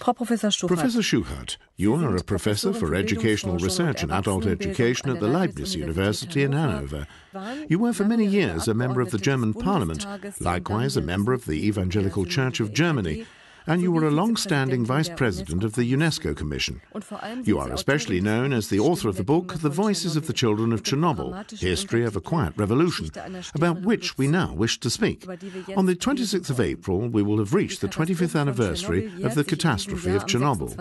Frau Professor Schuchardt, you are a professor for educational research and adult education at the Leibniz University in Hanover. You were for many years a member of the German parliament, likewise a member of the Evangelical Church of Germany, and you were a long standing vice president of the UNESCO Commission. You are especially known as the author of the book The Voices of the Children of Chernobyl History of a Quiet Revolution, about which we now wish to speak. On the 26th of April, we will have reached the 25th anniversary of the catastrophe of Chernobyl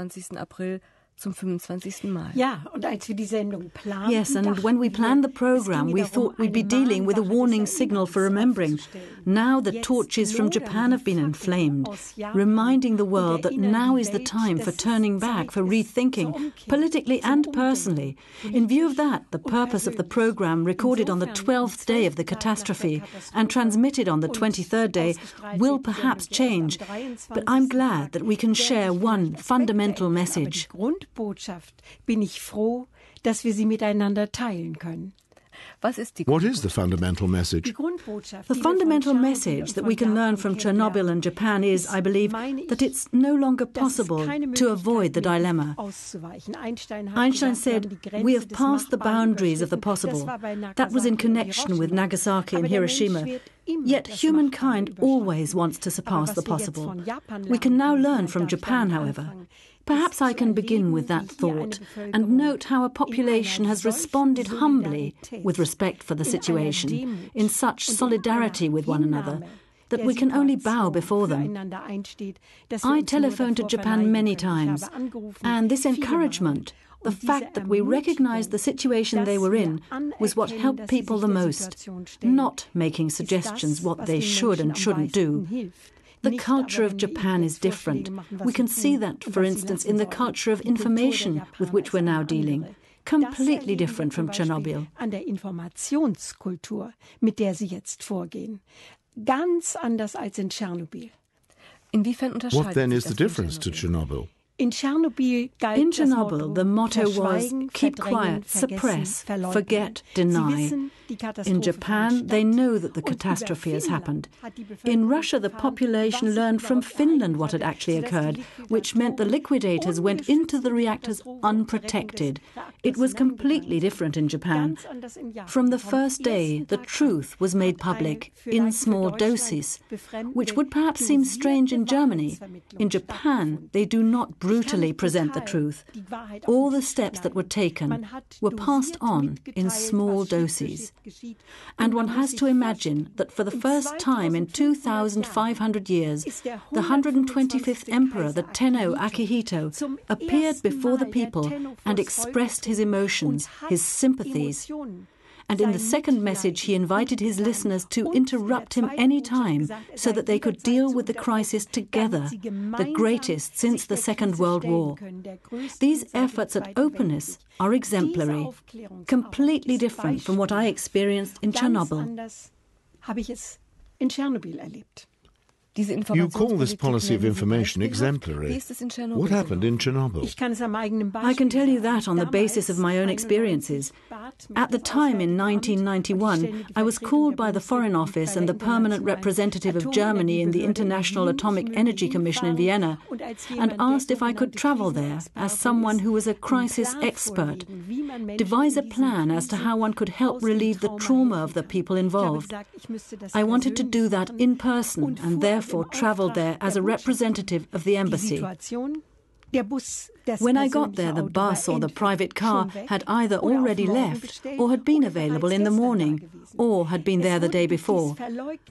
zum 25. Mal. Ja, und als wir die Sendung planten, yes, and when we planned the program, we thought we'd be dealing with a warning signal for remembering. Now the torches from Japan have been inflamed, reminding the world that now is the time for turning back, for rethinking, politically and personally. In view of that, the purpose of the program, recorded on the 12th day of the catastrophe and transmitted on the 23rd day, will perhaps change. But I'm glad that we can share one fundamental message. Botschaft bin ich froh, dass wir sie miteinander teilen können. What is the fundamental message? The fundamental message that we can learn from Chernobyl and Japan is, I believe, that it's no longer possible to avoid the dilemma. Einstein said, We have passed the boundaries of the possible. That was in connection with Nagasaki and Hiroshima. Yet humankind always wants to surpass the possible. We can now learn from Japan, however. Perhaps I can begin with that thought and note how a population has responded humbly with respect for the situation, in such solidarity with one another that we can only bow before them. I telephoned to Japan many times, and this encouragement, the fact that we recognized the situation they were in, was what helped people the most, not making suggestions what they should and shouldn't do. The culture of Japan is different. We can see that, for instance, in the culture of information with which we're now dealing. Completely different from Chernobyl. An der Informationskultur, mit der sie jetzt vorgehen. Ganz anders als in Tschernobyl. What then is the difference to Chernobyl? In Chernobyl, the motto was keep quiet, suppress, forget, deny. In Japan, they know that the catastrophe has happened. In Russia, the population learned from Finland what had actually occurred, which meant the liquidators went into the reactors unprotected. It was completely different in Japan. From the first day, the truth was made public in small doses, which would perhaps seem strange in Germany. In Japan, they do not brutally present the truth. All the steps that were taken were passed on in small doses. And one has to imagine that for the first time in 2,500 years, the 125th Emperor, the Tenno Akihito, appeared before the people and expressed his emotions, his sympathies. And in the second message, he invited his listeners to interrupt him any time so that they could deal with the crisis together, the greatest since the Second World War. These efforts at openness are exemplary, completely different from what I experienced in Chernobyl. You call this policy of information exemplary. What happened in Chernobyl? I can tell you that on the basis of my own experiences. At the time in 1991, I was called by the Foreign Office and the permanent representative of Germany in the International Atomic Energy Commission in Vienna and asked if I could travel there as someone who was a crisis expert, devise a plan as to how one could help relieve the trauma of the people involved. I wanted to do that in person and therefore therefore travelled there as a representative of the embassy. When I got there, the bus or the private car had either already left or had been available in the morning or had been there the day before.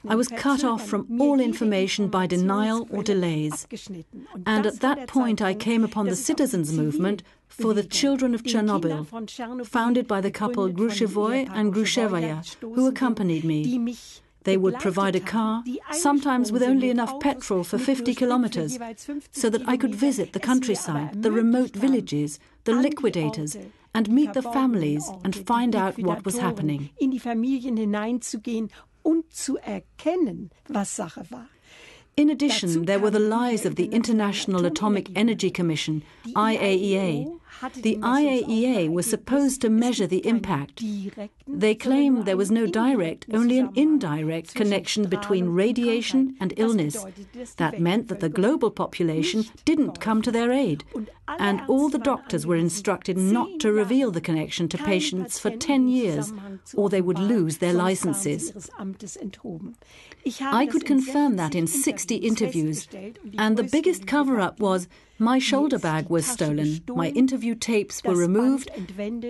I was cut off from all information by denial or delays. And at that point, I came upon the citizens' movement for the children of Chernobyl, founded by the couple Grushevoy and Grushevaya, who accompanied me. They would provide a car, sometimes with only enough petrol for 50 kilometers, so that I could visit the countryside, the remote villages, the liquidators, and meet the families and find out what was happening. In die Familien hineinzugehen und zu erkennen, was Sache war. In addition, there were the lies of the International Atomic Energy Commission, IAEA, The IAEA was supposed to measure the impact. They claim there was no direct, only an indirect connection between radiation and illness. That meant that the global population didn't come to their aid, and all the doctors were instructed not to reveal the connection to patients for 10 years, or they would lose their licenses. I could confirm that in 60 interviews, and the biggest cover up was my shoulder bag was stolen, my interview tapes were removed,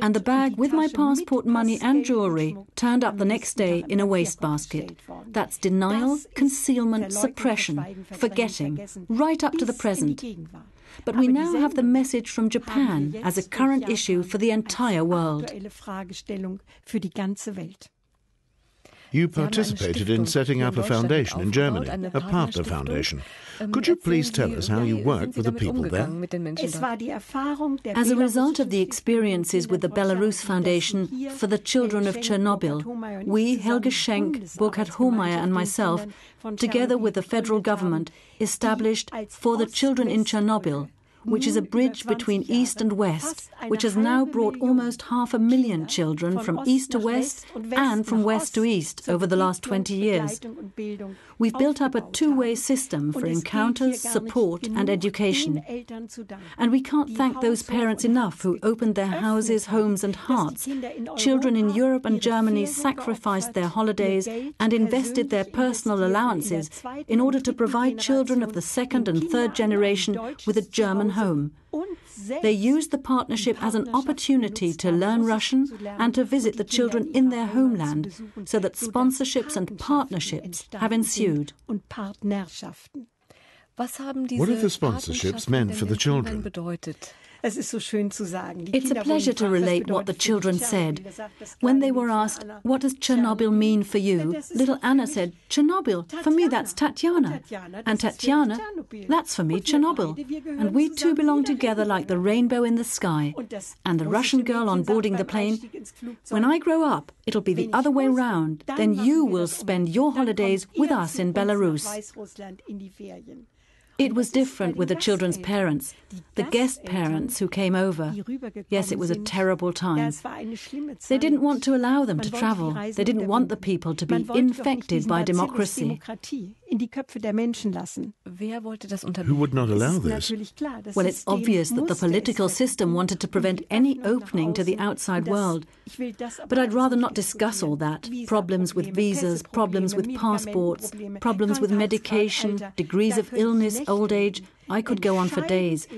and the bag with my passport money and jewellery turned up the next day in a wastebasket. That's denial, concealment, suppression, forgetting, right up to the present. But we now have the message from Japan as a current issue for the entire world. You participated in setting up a foundation in Germany, a Partner Foundation. Ähm, Could you please tell us how you work with the people there? As a result of the experiences with the Belarus Foundation for the Children of Chernobyl, we, Helge Schenk, Burkhard Hohmeier, and myself, together with the federal government, established For the Children in Chernobyl, which is a bridge between East and West, which has now brought almost half a million children from East to West and from West to East over the last 20 years. We've built up a two way system for encounters, support, and education. And we can't thank those parents enough who opened their houses, homes, and hearts. Children in Europe and Germany sacrificed their holidays and invested their personal allowances in order to provide children of the second and third generation with a German home. They used the partnership as an opportunity to learn Russian and to visit the children in their homeland so that sponsorships and partnerships have ensued. What have the sponsorships meant for the children? It's a pleasure to relate what the children said. When they were asked, What does Chernobyl mean for you? little Anna said, Chernobyl, for me that's Tatiana. And Tatiana, that's for me Chernobyl. And we two belong together like the rainbow in the sky. And the Russian girl on boarding the plane, When I grow up, it'll be the other way round. Then you will spend your holidays with us in Belarus. It was different with the children's parents, the guest parents who came over. Yes, it was a terrible time. They didn't want to allow them to travel. They didn't want the people to be infected by democracy. Who would not allow this? Well, it's obvious that the political system wanted to prevent any opening to the outside world. But I'd rather not discuss all that. Problems with visas, problems with passports, problems with medication, degrees of illness, old age, I could go on for days.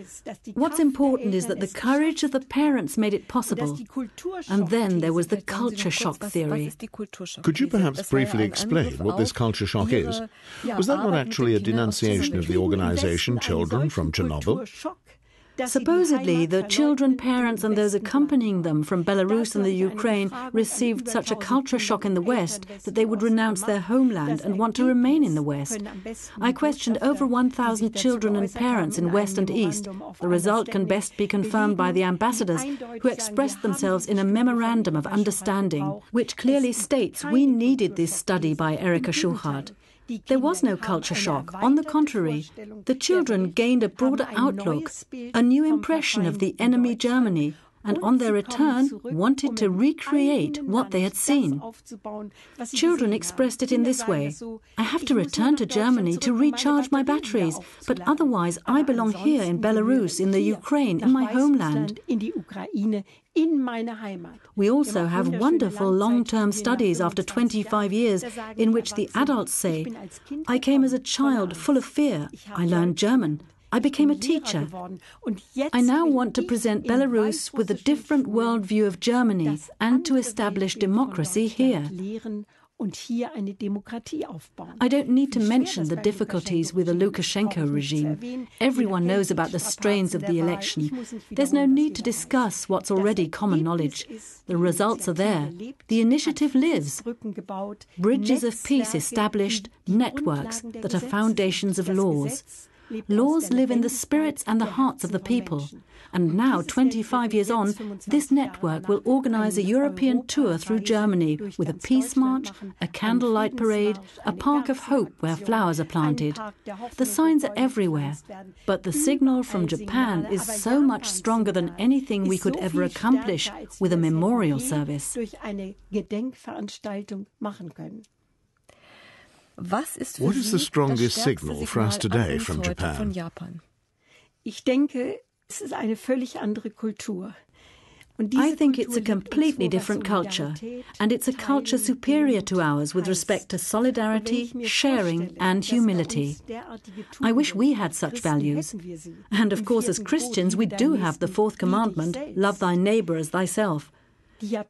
What's important is that the courage of the parents made it possible. And then there was the culture shock theory. Could you perhaps briefly explain what this culture shock is? Was that not actually a denunciation of the organization Children from Chernobyl? Supposedly, the children, parents, and those accompanying them from Belarus and the Ukraine received such a culture shock in the West that they would renounce their homeland and want to remain in the West. I questioned over 1,000 children and parents in West and East. The result can best be confirmed by the ambassadors, who expressed themselves in a memorandum of understanding, which clearly states we needed this study by Erika Schuchardt. There was no culture shock. On the contrary, the children gained a broader outlook, a new impression of the enemy Germany, and on their return wanted to recreate what they had seen. Children expressed it in this way I have to return to Germany to recharge my batteries, but otherwise I belong here in Belarus, in the Ukraine, in my homeland. We also have wonderful long term studies after 25 years in which the adults say, I came as a child full of fear. I learned German. I became a teacher. I now want to present Belarus with a different worldview of Germany and to establish democracy here. I don't need to mention the difficulties with the Lukashenko regime. Everyone knows about the strains of the election. There's no need to discuss what's already common knowledge. The results are there. The initiative lives. Bridges of peace established, networks that are foundations of laws. Laws live in the spirits and the hearts of the people. And now, 25 years on, this network will organize a European tour through Germany with a peace march, a candlelight parade, a park of hope where flowers are planted. The signs are everywhere. But the signal from Japan is so much stronger than anything we could ever accomplish with a memorial service. What is the strongest signal for us today from Japan? Ich denke, es ist eine völlig andere Kultur. I think it's a completely different culture, and it's a culture superior to ours with respect to solidarity, sharing, and humility. I wish we had such values. And of course, as Christians, we do have the fourth commandment love thy neighbor as thyself. The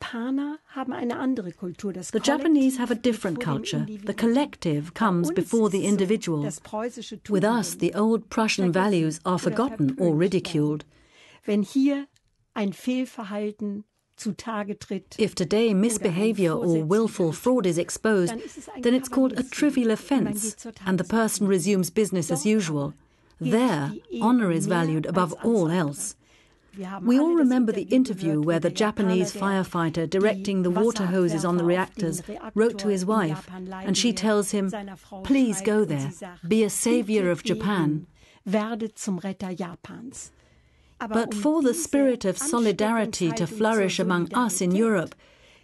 Japanese have a different culture. The collective comes before the individual. With us, the old Prussian values are forgotten or ridiculed. If today misbehavior or willful fraud is exposed, then it's called a trivial offense, and the person resumes business as usual. There, honor is valued above all else. We all remember the interview where the Japanese firefighter directing the water hoses on the reactors wrote to his wife, and she tells him, Please go there, be a savior of Japan. But for the spirit of solidarity to flourish among us in Europe,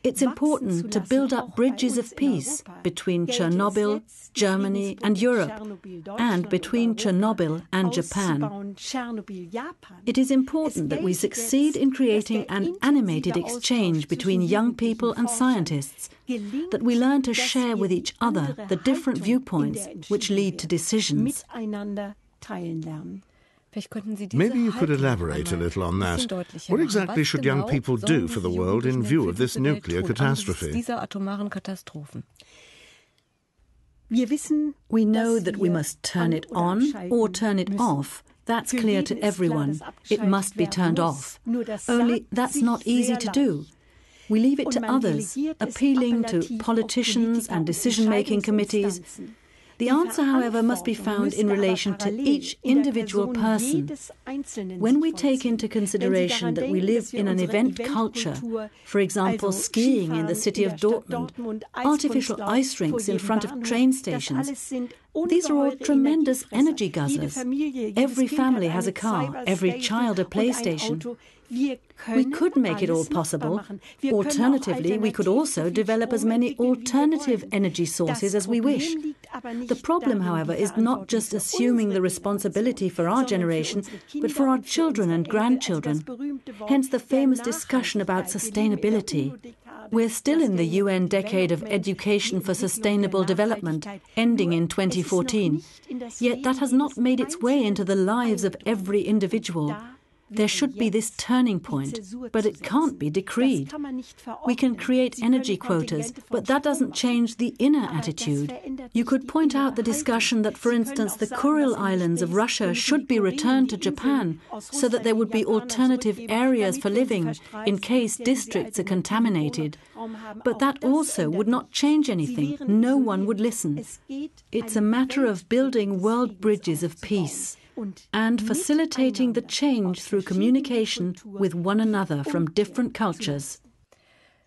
it's important to build up bridges of peace between Chernobyl, Germany, and Europe, and between Chernobyl and Japan. It is important that we succeed in creating an animated exchange between young people and scientists, that we learn to share with each other the different viewpoints which lead to decisions. Maybe you could elaborate a little on that. What exactly should young people do for the world in view of this nuclear catastrophe? We know that we must turn it on or turn it off. That's clear to everyone. It must be turned off. Only that's not easy to do. We leave it to others, appealing to politicians and decision making committees. The answer, however, must be found in relation to each individual person. When we take into consideration that we live in an event culture, for example, skiing in the city of Dortmund, artificial ice rinks in front of train stations, these are all tremendous energy guzzlers. Every family has a car, every child a PlayStation. We could make it all possible. Alternatively, we could also develop as many alternative energy sources as we wish. The problem, however, is not just assuming the responsibility for our generation, but for our children and grandchildren. Hence the famous discussion about sustainability. We're still in the UN Decade of Education for Sustainable Development, ending in 2014. Yet that has not made its way into the lives of every individual. There should be this turning point, but it can't be decreed. We can create energy quotas, but that doesn't change the inner attitude. You could point out the discussion that, for instance, the Kuril Islands of Russia should be returned to Japan so that there would be alternative areas for living in case districts are contaminated. But that also would not change anything. No one would listen. It's a matter of building world bridges of peace and facilitating the change through communication with one another from different cultures.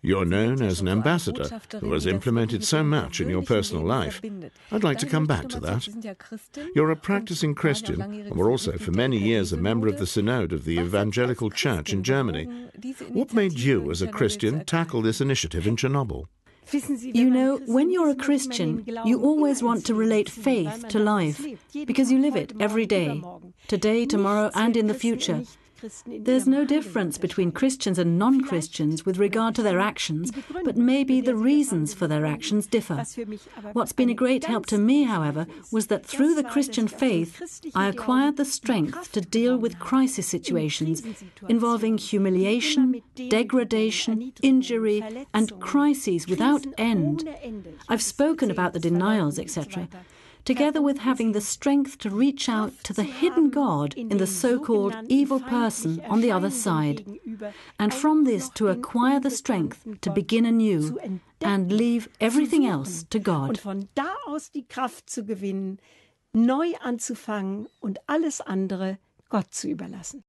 You're known as an ambassador who has implemented so much in your personal life. I'd like to come back to that. You're a practicing Christian and were also for many years a member of the Synod of the Evangelical Church in Germany. What made you, as a Christian, tackle this initiative in Chernobyl? You know, when you're a Christian, you always want to relate faith to life because you live it every day, today, tomorrow, and in the future. There's no difference between Christians and non Christians with regard to their actions, but maybe the reasons for their actions differ. What's been a great help to me, however, was that through the Christian faith, I acquired the strength to deal with crisis situations involving humiliation, degradation, injury, and crises without end. I've spoken about the denials, etc together with having the strength to reach out to the hidden God in the so called evil person on the other side, and from this to acquire the strength to begin anew and leave everything else to God. neu anzufangen und alles andere Gott zu überlassen.